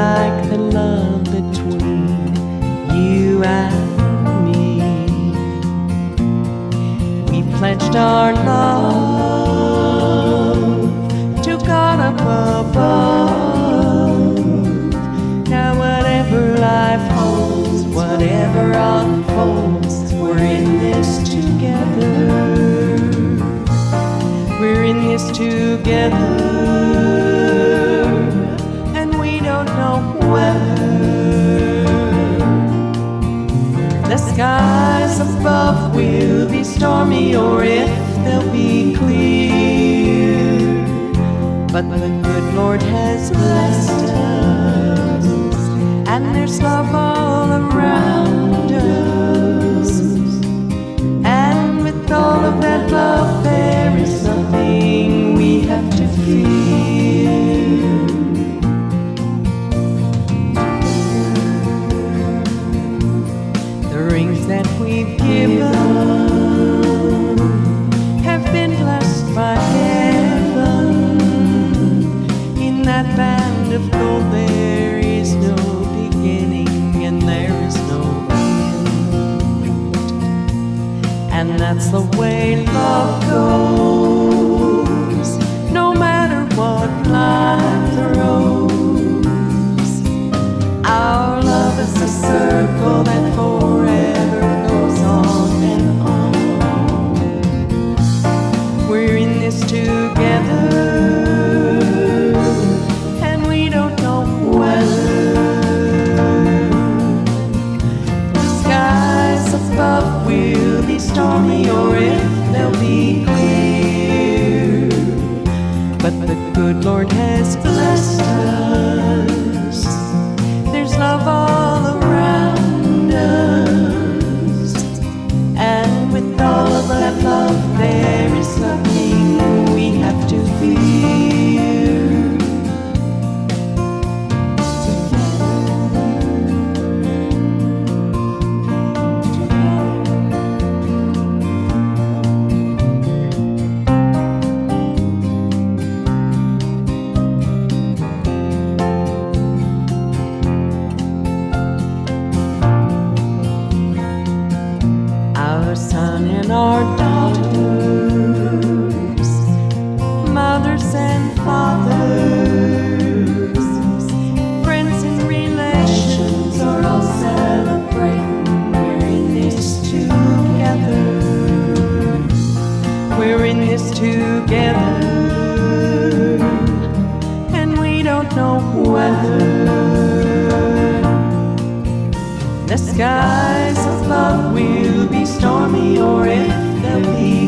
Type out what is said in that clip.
like the love between you and me. We pledged our love to God up above. Now, whatever life holds, whatever unfolds, we're in this together. We're in this together. Don't know whether the skies above will be stormy or if they'll be clear. But the good Lord has we've given have been blessed by heaven. In that band of gold, there is no beginning and there is no end. And that's the way love goes, our son and our daughters, mothers and fathers, friends and relations are all celebrating. We're in this together. We're in this together, and we don't know whether. The will stormy or if they'll be